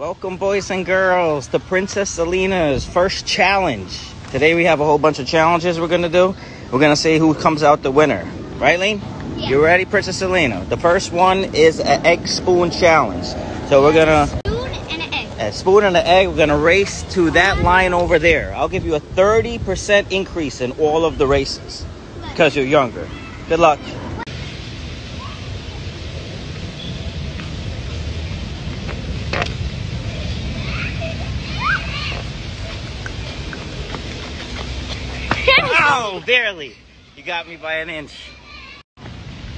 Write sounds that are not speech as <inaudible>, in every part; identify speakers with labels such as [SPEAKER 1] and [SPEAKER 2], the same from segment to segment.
[SPEAKER 1] Welcome, boys and girls, to Princess Aleena's first challenge. Today we have a whole bunch of challenges we're gonna do. We're gonna see who comes out the winner. Right, Lean?
[SPEAKER 2] Yeah.
[SPEAKER 1] You ready, Princess Aleena? The first one is an egg spoon challenge. So we're gonna
[SPEAKER 2] Spoon and an egg.
[SPEAKER 1] a spoon and an egg. We're gonna race to that line over there. I'll give you a 30% increase in all of the races because you're younger. Good luck. Oh, barely. You got me by an inch.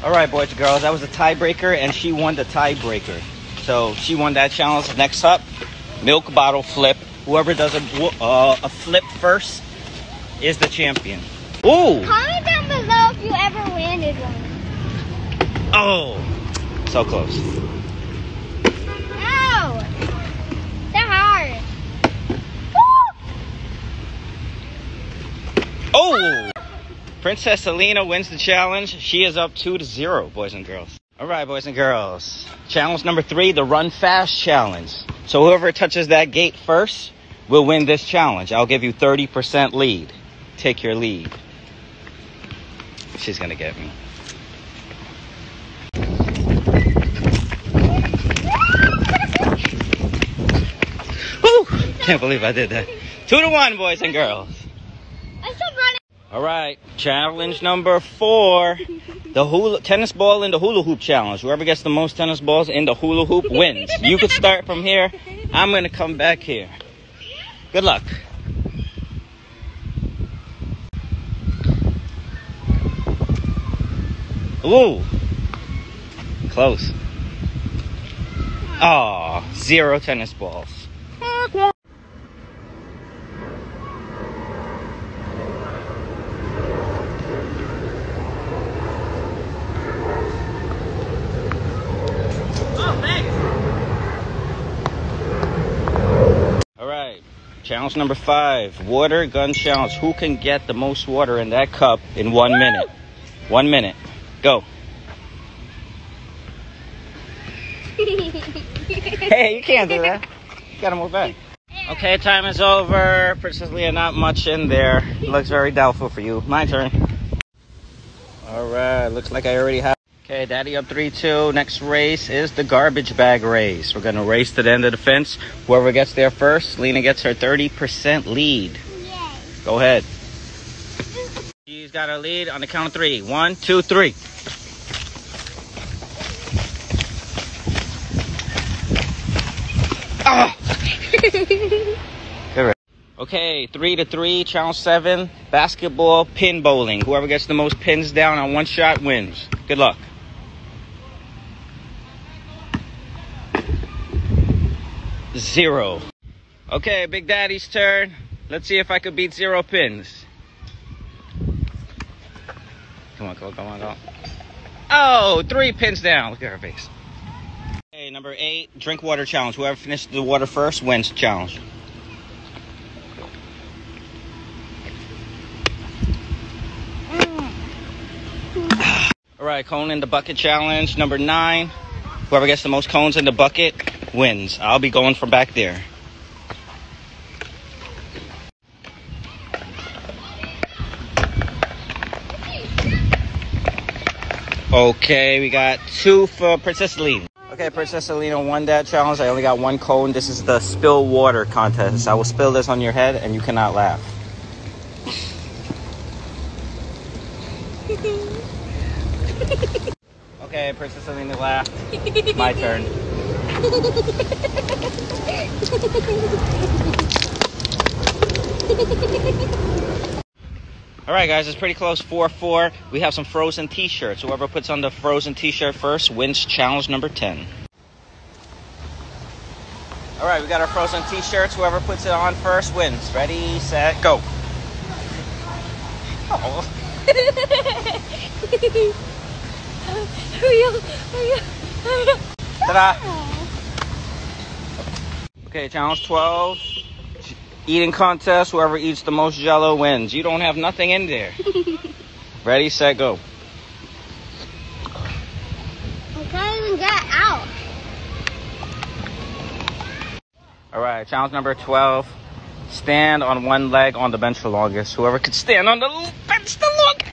[SPEAKER 1] All right, boys and girls, that was a tiebreaker, and she won the tiebreaker. So she won that challenge. Next up, milk bottle flip. Whoever does a, uh, a flip first is the champion. Ooh!
[SPEAKER 2] Comment down below if you ever landed one.
[SPEAKER 1] Oh! So close. Princess Aleena wins the challenge. She is up two to zero, boys and girls. All right, boys and girls. Challenge number three, the run fast challenge. So whoever touches that gate first will win this challenge. I'll give you 30% lead. Take your lead. She's gonna get me. Woo! Can't believe I did that. Two to one, boys and girls. All right, challenge number four, the hula tennis ball in the hula hoop challenge. Whoever gets the most tennis balls in the hula hoop wins. You can start from here. I'm gonna come back here. Good luck. Ooh, close. Oh, zero tennis balls. All right. Challenge number five water gun challenge. Who can get the most water in that cup in one minute? One minute. Go. <laughs> Hey, you can't do that. You gotta move back. Okay, time is over. Princess Leia, not much in there. Looks very doubtful for you. My turn. All right, looks like I already have. Okay, Daddy up 3 2. Next race is the garbage bag race. We're gonna race to the end of the fence. Whoever gets there first, Lena gets her 30% lead.
[SPEAKER 2] Yay.
[SPEAKER 1] Go ahead. She's got a lead on the count of three. One, two, three. <laughs> Good. Okay, three to three, challenge seven, basketball, pin bowling. Whoever gets the most pins down on one shot wins. Good luck. Zero. Okay, Big Daddy's turn. Let's see if I could beat zero pins. Come on, come on, come on, come on. Oh, three pins down. Look at her face. Okay, number eight, drink water challenge. Whoever finishes the water first wins challenge. All right, cone in the bucket challenge. Number nine. Whoever gets the most cones in the bucket wins. I'll be going from back there. Okay, we got two for Princess Aleena. Okay, Princess Aleena won that challenge. I only got one cone. This is the spill water contest. I will spill this on your head and you cannot laugh. <laughs> Okay, Princess Aleena laughed. My turn. <laughs> All right, guys, it's pretty close. 4 4. We have some frozen t shirts. Whoever puts on the frozen t shirt first wins challenge number 10. All right, we got our frozen t shirts. Whoever puts it on first wins. Ready, set, go. <laughs> Oh,
[SPEAKER 2] Hurry up, hurry up, hurry up.
[SPEAKER 1] ta Okay, challenge 12. Eating contest. Whoever eats the most jello wins. You don't have nothing in there. <laughs> Ready, set, go.
[SPEAKER 2] I can't even get out.
[SPEAKER 1] All right, challenge number 12. Stand on one leg on the bench the longest. Whoever could stand on the bench the longest.